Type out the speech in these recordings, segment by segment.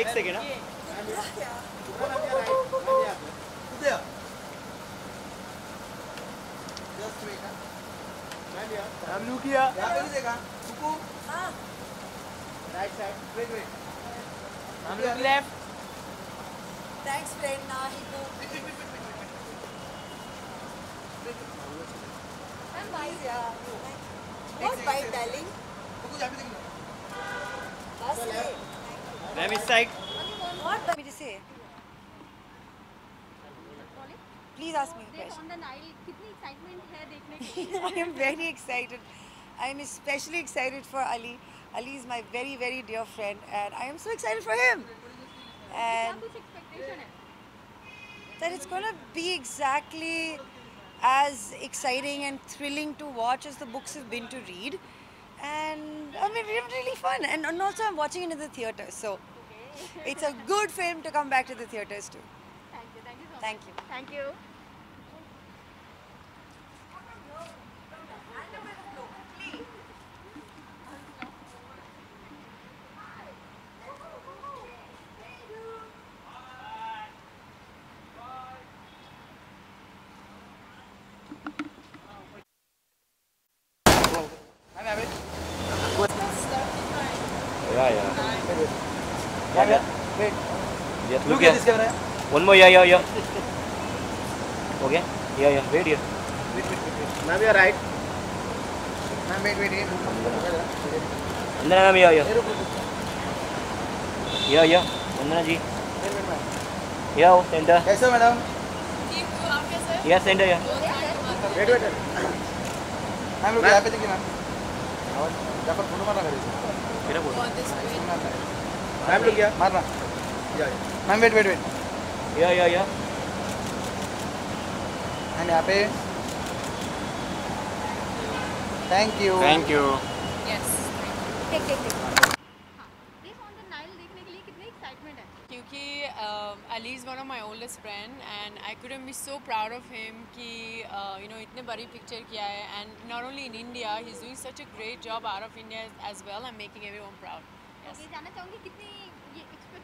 एक सेकेंड उदय just wait हम लू किया। यहाँ पे नहीं देखा सुकू हाँ राइट साइड वेट वेट हम लोग लेफ़्ट थैंक्स फ्रेंड ना ही को मैम वाइज यार व्हाट बाइट डार्लिंग सुकू यहाँ Ramicide. What? Let me say. Please ask me a question. I am very excited. I am especially excited for Ali. Ali is my very, very dear friend and I am so excited for him. And that it's going to be exactly as exciting and thrilling to watch as the books have been to read and I mean, it was really fun. And, also, I'm watching it in the theater, so okay. it's a good film to come back to the theaters too. Thank you. Thank you. So thank you. Thank you. Yes, Look look at this camera. One more, yeah, yeah, yeah. Okay. Yeah, yeah. Wait here. Wait, wait, wait, wait. Ma'am, you are right. Ma'am, wait, wait, wait. या Hey, रुक, रुक, रुक. या या वंदना जी Wait, wait. या हो centre कैसे हो मैडम या सेंटर या वेट वेट मैम रुक यहाँ पे देखिए मैम आवाज़ जाफ़र फ़ोटो मारना मेरे से मेरा बोल मैम रुक गया मारना मैम वेट वेट वेट या या या एंड यहाँ पे थैंक यू थैंक यू क्योंकि Ali is one of my oldest friend and I could am be so proud of him कि यू नो इतने बड़ी पिक्चर किया है and not only in India he is doing such a great job out of India as well I am making every one proud जानना चाहूँगी कितनी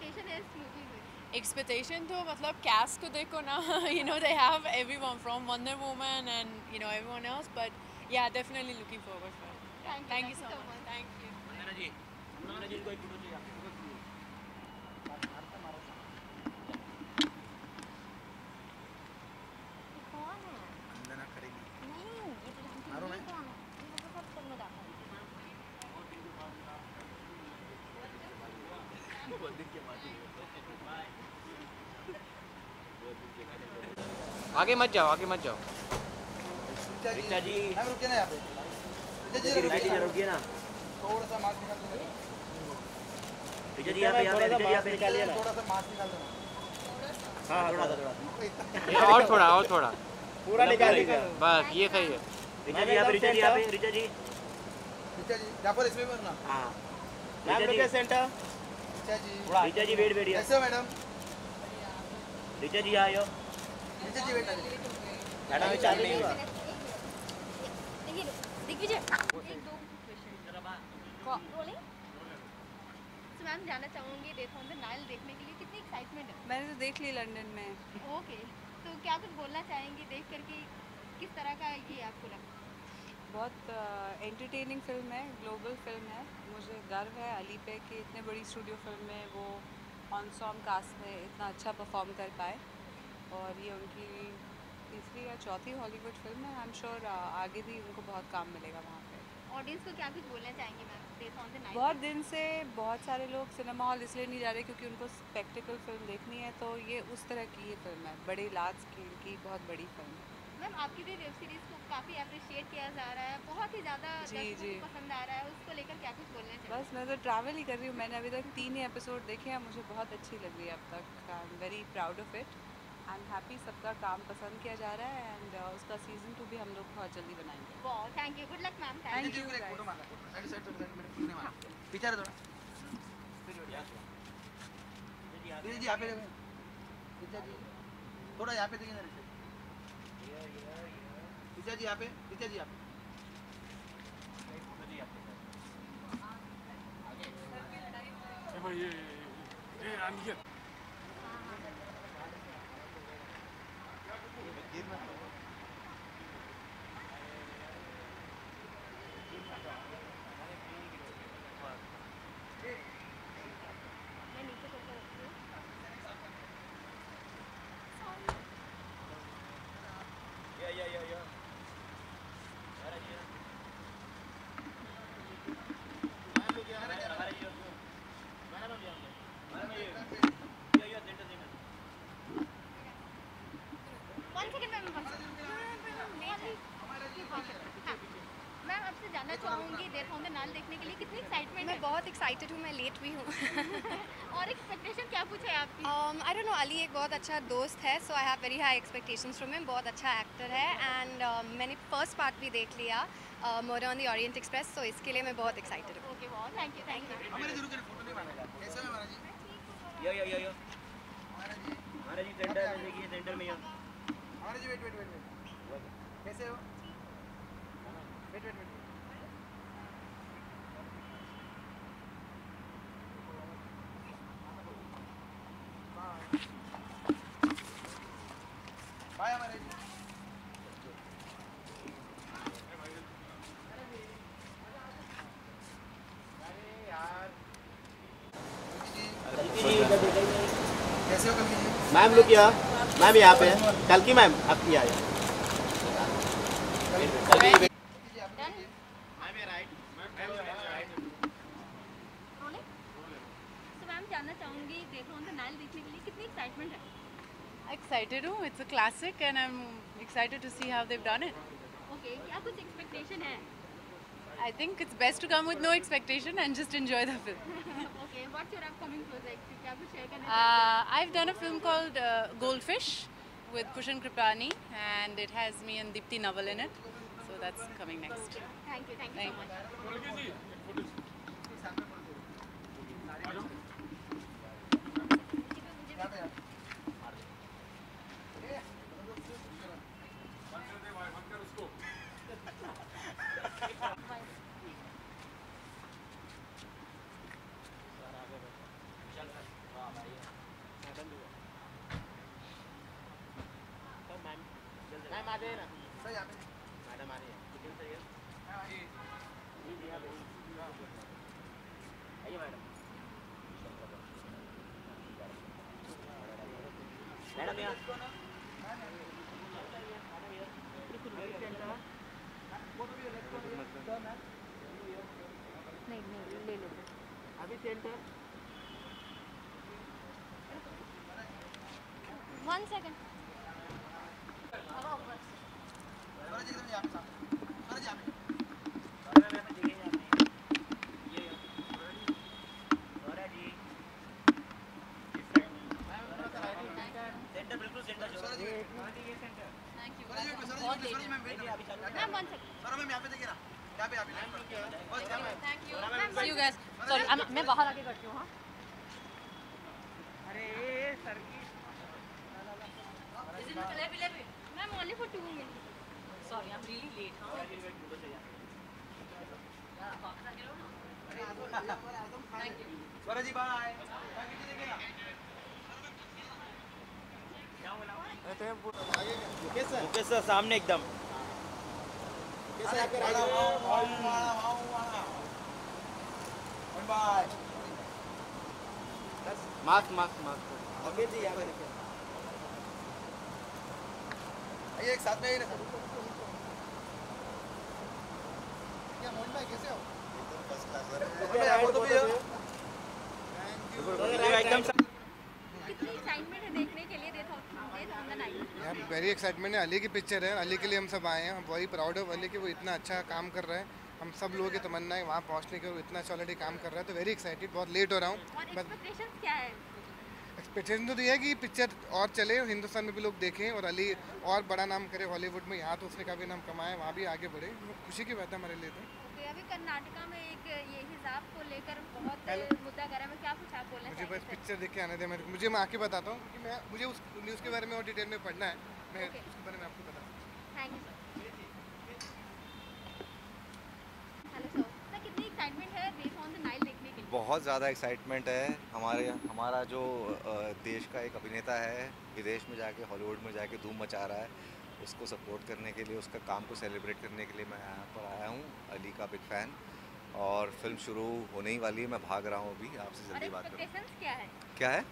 expectation is movie with? Expectation to matlab cast ko dekho na. you know they have everyone from Wonder Woman and you know everyone else. But yeah, definitely looking forward for it. Thank, you, thank, you, so, so much. much. Thank you. आगे मत जाओ आगे मत जाओ। रीचा जी। Ma'am रुकिए ना यहाँ पे। रीचा जी रुकिए ना। थोड़ा सा मास्क निकाल दो रिचा जी यहाँ पे यहाँ पे रिचा जी यहाँ पे। निकालिए ना थोड़ा सा मास्क निकाल दो हाँ थोड़ा सा थोड़ा और थोड़ा और थोड़ा। पूरा निकाल दीजिए बस ये सही है। रिचा जी यहाँ पे रिचा जी यहाँ पे रिचा जी। रीचा जी जाफ़र इसमें भरना हाँ। Richa ji. Centre. Richa ji Richa ji wait wait कैसे हो मैडम। रिचा जी आयो तो है मैंने तो देख ली लंदन में ओके तो क्या कुछ बोलना चाहेंगे देख करके किस तरह का ये आपको लगा बहुत एंटरटेनिंग फ़िल्म है ग्लोबल फ़िल्म है मुझे गर्व है अली पे कि इतने बड़ी स्टूडियो फ़िल्म में वो ऑन सॉन्ग कास्ट में इतना अच्छा परफॉर्म कर पाए और ये उनकी तीसरी या चौथी हॉलीवुड फ़िल्म है। आई एम श्योर आगे भी उनको बहुत काम मिलेगा वहाँ पे। ऑडियंस को क्या कुछ बोलना चाहेंगे मैम? बहुत दिन से बहुत सारे लोग सिनेमा हॉल इसलिए नहीं जा रहे क्योंकि उनको स्पेक्टिकल फ़िल्म देखनी है तो ये उस तरह की ही फ़िल्म है। बड़े लार्ज स्केल की बहुत बड़ी फ़िल्म है। मैम आपकी भी वेब सीरीज़ को काफ़ी अप्रिशिएट किया जा रहा है। बहुत ही ज़्यादा जी, जी। पसंद आ रहा है। उसको लेकर क्या कुछ बोलना चाहिए बस मैं तो ट्रैवल ही कर रही हूँ। मैंने अभी तक तीन ही एपिसोड देखे हैं। मुझे बहुत अच्छी लग रही है अब तक। I am very proud of it I am happy सबका काम पसंद किया जा रहा है एंड उसका सीज़न टू भी हम लोग बहुत जल्दी बनाएँगे thank you good luck ma'am thank मारना पीछे थोड़ा जी यहाँ पे देखो रीचा जी थोड़ा यहाँ पे देखिए ना ऋचा जी यहाँ पे ऋचा जी यहाँ पे मैं नीचे करके रखती हूँ Yeah, yeah, yeah, yeah. One second ma'am ma'am आपसे जानना चाहूँगी देर नाल देखने के लिए कितनी एक्साइटमेंट मैं बहुत एक्साइटेड हूँ मैं लेट भी हूँ। और एक्सपेक्टेशन क्या पूछा है आपकी? आई डोंट नो अली एक बहुत अच्छा दोस्त है so I have very high expectations from him बहुत अच्छा एक्टर है एंड मैंने फ़र्स्ट पार्ट भी देख लिया murder on the Orient Express so इसके लिए मैं बहुत एक्साइटेड हूँ। ओके बहुत थैंक यू थैंक यू हमारे ज़रूर करें फ़ोटो नहीं मारेगा कैसे है Maharaj ji? Yeah, yeah, yeah, yeah. Maharaj ji Maharaj ji centre में देखिए सेंटर में जी वेट वेट वेट वेट कैसे हो? वेट वेट वेट बाय हमारे कैसे हो मैम या मैम यहाँ पे है। कल की मैम आपकी आए तो जानना चाहूँगी देखने के लिए कितनी एक्साइटमेंट है Excited हूँ it's a classic and I'm excited to see how they've done it. Okay क्या कुछ एक्सपेक्टेशन है? I think it's best to come with no expectation and just enjoy the film. okay, what's your upcoming project? Uh, I've done a film called uh, Goldfish with Pushan Kripani and it has me and Deepti Naval in it. So that's coming next. Thank you, thank you thank so much. You. आ जाए ना sir यहाँ पे madam आ रही है kitchen से आइए madam madam यहाँ नहीं नहीं ले लो अभी सेंटर वन सेकंड मैं बाहर आके करती हूँ हाँ ma'am only for two minute Maharaj ji bye कल्की ji देखिए ना ओके सर सामने एकदम। वाड़ा, वाड़ा, वाड़ा, वाड़ा, वाड़ा। Bye mask mask mask okay जी यहाँ पे आइए एक साथ में आइए ना सर क्या मोहन भाई कैसे हो? मोहन भाई आपको तो भी हो एकदम कितनी एक्साइटमेंट है देखने के लिए देर ऑन द नाइट यार वेरी एक्साइटमेंट है अली की पिक्चर है। अली के लिए हम सब आए हैं हम वेरी प्राउड ऑफ़ अली कि वो इतना अच्छा काम कर रहा है। हम सब लोगों की तमन्ना है वहाँ पहुँचने के वो इतना अच्छा ऑलरेडी काम कर रहा है। तो वेरी एक्साइटेड बहुत लेट हो रहा हूँ? एक्सपेक्टेशन तो ये है कि पिक्चर और चले हिंदुस्तान में भी लोग देखें और अली और बड़ा नाम करे हॉलीवुड में यहाँ तो उसने काफ़ी नाम कमाया वहाँ भी आगे बढ़े। खुशी की बात है हमारे लिए तो। अभी कर्नाटका में एक ये हिजाब को लेकर बहुत मुद्दा गर्म है क्या कुछ आप बोलना मुझे बस पिक्चर देख के आने दे मेरे को। मुझे मैं आके बताता हूँ क्योंकि मैं मुझे उस न्यूज़ के बारे में और डिटेल में पढ़ना है। मैं उसके बारे में आपको बताता हूँ। थैंक यू बहुत ज़्यादा एक्साइटमेंट है। हमारे हमारा जो देश का एक अभिनेता है विदेश में जाके हॉलीवुड में जाके धूम मचा रहा है उसको सपोर्ट करने के लिए उसका काम को सेलिब्रेट करने के लिए मैं यहाँ पर आया हूँ अली का बिग फ़ैन और फ़िल्म शुरू होने ही वाली है मैं भाग रहा हूँ अभी आपसे जल्दी बात करूँ। क्या है? क्या है?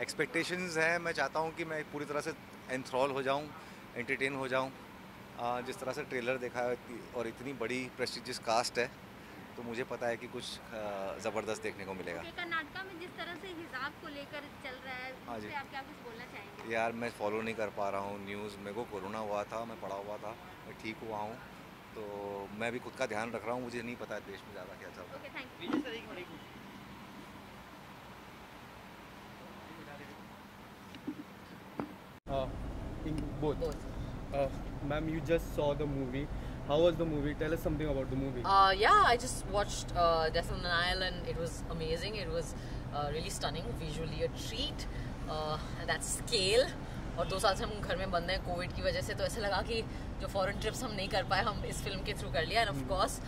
एक्सपेक्टेशंस क्या है? मैं चाहता हूँ कि मैं पूरी तरह से एंथ्रॉल हो जाऊँ एंटरटेन हो जाऊँ। जिस तरह से ट्रेलर देखा है और इतनी बड़ी प्रेस्टिजियस कास्ट है तो मुझे पता है कि कुछ ज़बरदस्त देखने को मिलेगा। कर्नाटका में जिस तरह से हिजाब को लेकर चल रहा है हाँ जी। आप क्या कुछ बोलना चाहेंगे? यार मैं फॉलो नहीं कर पा रहा हूँ न्यूज़ मेरे को कोरोना हुआ था मैं पड़ा हुआ था मैं ठीक हुआ हूँ। तो मैं भी खुद का ध्यान रख रहा हूँ मुझे नहीं पता है देश में ज़्यादा क्या चल रहा है। Uh, in both. Uh, ma'am, you just saw the movie. How was the movie? Tell us something about the movie. Uh, yeah, I just watched uh, Death on the Nile and it was amazing. It was uh, really stunning, visually a treat. Uh, and that scale. और दो साल से हम घर में बंद हैं Covid की वजह से तो ऐसा लगा कि जो फॉरेन ट्रिप्स हम नहीं कर पाए हम इस फिल्म के थ्रू कर लिया and of course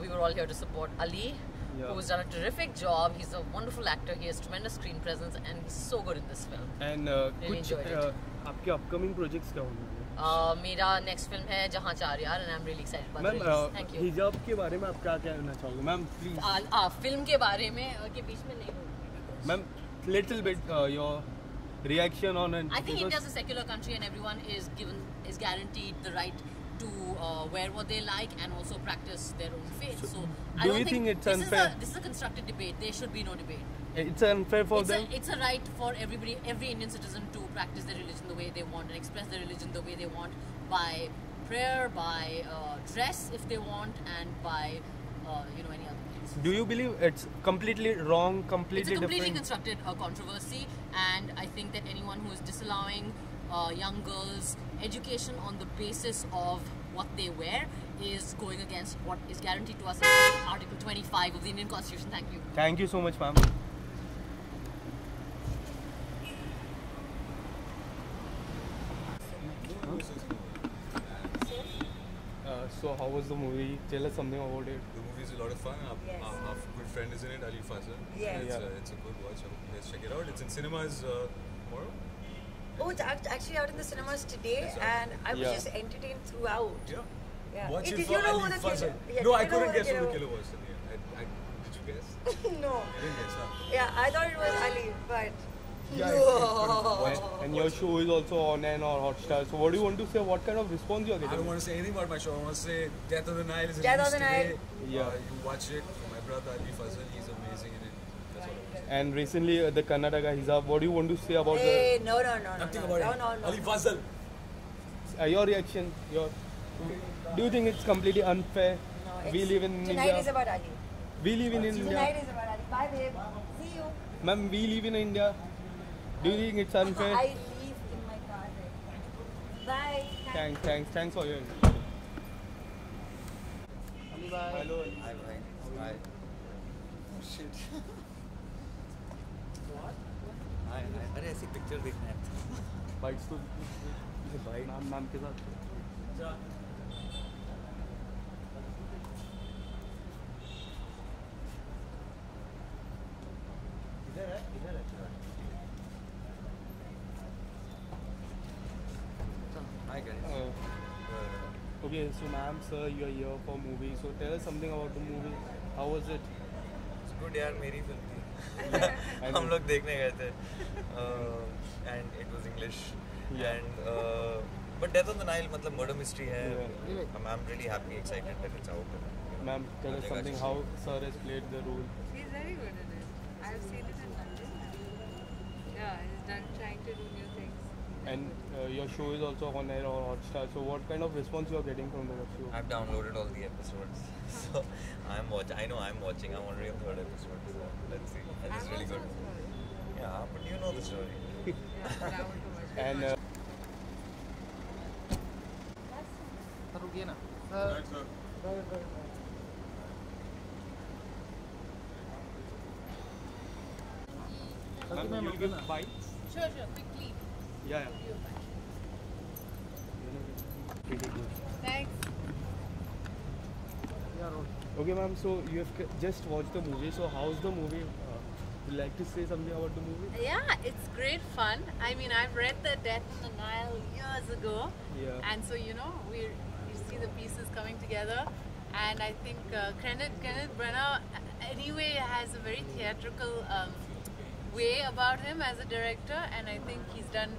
we were all here to support Ali Yeah. who's done a terrific job. He's a wonderful actor. He has tremendous screen presence and he's so good in this film. And uh, Really कुछ enjoyed it. uh, आपके upcoming projects क्या होंगे Uh, मेरा next film है जहाँ चार यार and I am really excited ma'am thank you हिजाब के बारे में आप क्या कहना चाहोगे? मैम प्लीज़ आ, फ़िल्म के बारे में uh, के बीच में नहीं ma'am little bit your reaction on I think India is a secular country and everyone is given is guaranteed the to uh, wear what they like and also practice their own faith. So, I do don't you think it's this unfair? Is a, this is a constructive debate. There should be no debate. It's unfair for it's them. A, it's a right for everybody, every Indian citizen to practice their religion the way they want and express their religion the way they want by prayer, by uh, dress if they want, and by uh, you know any other means. Do you believe it's completely wrong, completely? It's a completely different? constructed uh, controversy, and I think that anyone who is disallowing uh, young girls education on the basis of what they wear is going against what is guaranteed to us in Article 25 of the Indian Constitution. Thank you. Thank you so much, ma'am. Uh, so how was the movie? Tell us something about it. The movie is a lot of fun. Our, Yes. our, our good friend is in it, Ali Fazal. Yes. It's, Yeah. uh, it's a good watch. Let's check it out. It's in cinemas uh, tomorrow. Oh, it's act- actually out in the cinemas today, Yes, and I was Yeah. just entertained throughout. Yeah. Yeah. Watch it did for you know Ali who the Fazal. killer? Yeah, no, I couldn't guess who the killer killer was. in the. I, I, did you guess? no. I didn't guess. Huh? Yeah, I thought it was Ali, but Yeah, no. and, and your show is also on and on Hotstar. So what do you want to say? What kind of response you are getting? I don't want to say anything about my show. I want to say Death on the Nile is Death on released the today. Nile. Yeah. Uh, you watch it. My brother Ali Fazal, he's amazing in it. That's all I want to say. And recently uh, the Karnataka. Hijab. What do you want to say about hey, the? Eh, no, no, no, nothing no, about no, it. No, no, Ali Fazal. Uh, your reaction. Your. Do you think it's completely unfair? No, we live in tonight India. is about Ali. We live in India. Tonight is about Ali. Bye, babe. See you. Ma'am, we live in India. Do you think it's unfair? I live in my car. Bye. Thanks, thanks, thanks for your. Ali, bye. Hello. Hi, bye. Bye. Oh shit. Hi hi अरे ऐसी picture देखना है bytes तो भाई नाम नाम के साथ इधर है इधर है Uh, okay, so ma'am, sir, you are here for movie. So tell us something about the movie. How was it? Good यार मेरी फ़िल्म थी I हम लोग देखने गए थे। And it was English and but death on the Nile मतलब murder mystery है। I am really happy excited that it's out ma'am tell us something how sir has played the role he is very good in it I have seen it in London या he is trying to do new things And uh, your show is also on air or Hotstar. So what kind of response you are getting from the show? I've downloaded all the episodes so I'm watching I know I'm watching I'm already on third episode so let's see and it's really good yeah but you know the story And uh, रुकिए ना ma'am, you'll give bites. Sure, sure. Quickly. Yeah, yeah. Thanks. Okay, ma'am. So you have just watched the movie. So how's the movie? Uh, would you like to say something about the movie? Yeah, it's great fun. I mean, I've read The Death on the Nile years ago. Yeah. And so, you know, we you see the pieces coming together. And I think uh, Kenneth, Kenneth Branagh, uh, anyway, has a very theatrical um, way about him as a director. And I think he's done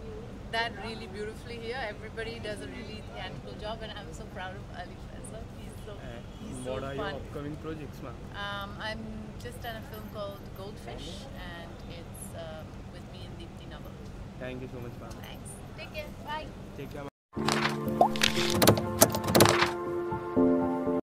that really beautifully here. Everybody does a really theatrical job. And I'm so proud of Ali Faiza. He's so, And he's so what are fun. your upcoming projects, ma'am? Um, I'm just done a film called Goldfish, and it's um, with me and Deepthi Naval. Thank you so much, ma'am. Thanks. Take care. Bye. Take care.